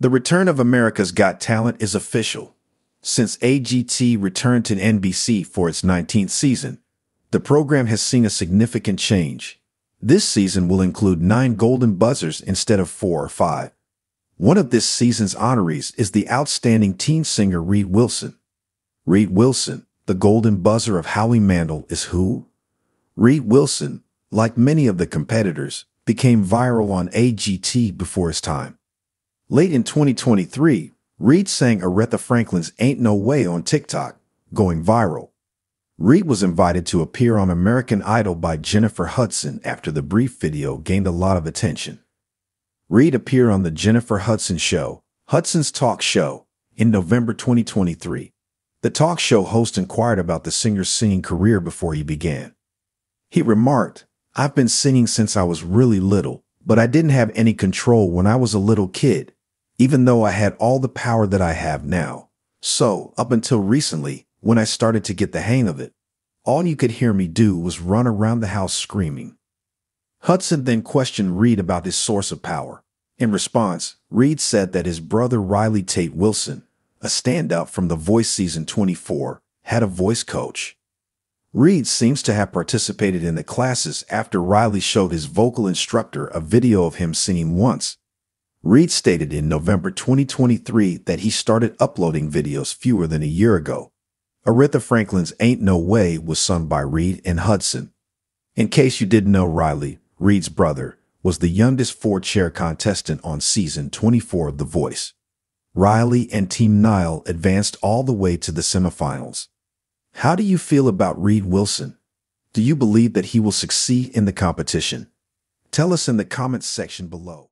The return of America's Got Talent is official. Since AGT returned to NBC for its 19th season, the program has seen a significant change. This season will include nine golden buzzers instead of four or five. One of this season's honorees is the outstanding teen singer Reid Wilson. Reid Wilson, the golden buzzer of Howie Mandel, is who? Reid Wilson, like many of the competitors, became viral on AGT before his time. Late in 2023, Reid sang Aretha Franklin's Ain't No Way on TikTok, going viral. Reid was invited to appear on American Idol by Jennifer Hudson after the brief video gained a lot of attention. Reid appeared on the Jennifer Hudson Show, Hudson's Talk Show, in November 2023. The talk show host inquired about the singer's singing career before he began. He remarked, I've been singing since I was really little, but I didn't have any control when I was a little kid, even though I had all the power that I have now. So, up until recently, when I started to get the hang of it, all you could hear me do was run around the house screaming. Hudson then questioned Reid about his source of power. In response, Reid said that his brother Riley Tate Wilson, a standout from The Voice Season 24, had a voice coach. Reid seems to have participated in the classes after Riley showed his vocal instructor a video of him singing once. Reid stated in November 2023 that he started uploading videos fewer than a year ago. Aretha Franklin's Ain't No Way was sung by Reid and Hudson. In case you didn't know Riley, Reid's brother, was the youngest four-chair contestant on season 24 of The Voice. Riley and Team Niall advanced all the way to the semifinals. How do you feel about Reid Wilson? Do you believe that he will succeed in the competition? Tell us in the comments section below.